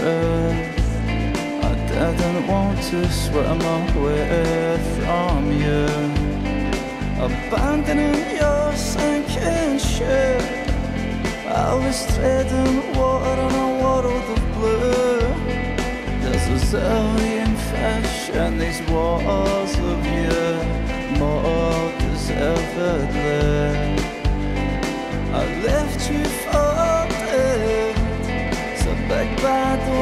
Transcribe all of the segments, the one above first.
truth. I didn't want to swim away from you. Abandoning your sinking ship. I was treading water in a world of blue. There's a zillion fish in these waters of you, more deservedly.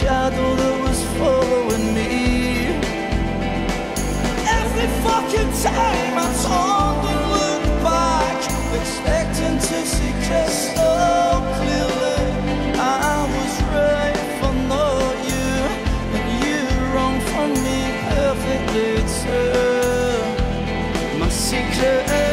shadow that was following me. Every fucking time I turned and looked back, expecting to see crystal clearly, I was right for not you, and you wrong for me perfectly too. My secret.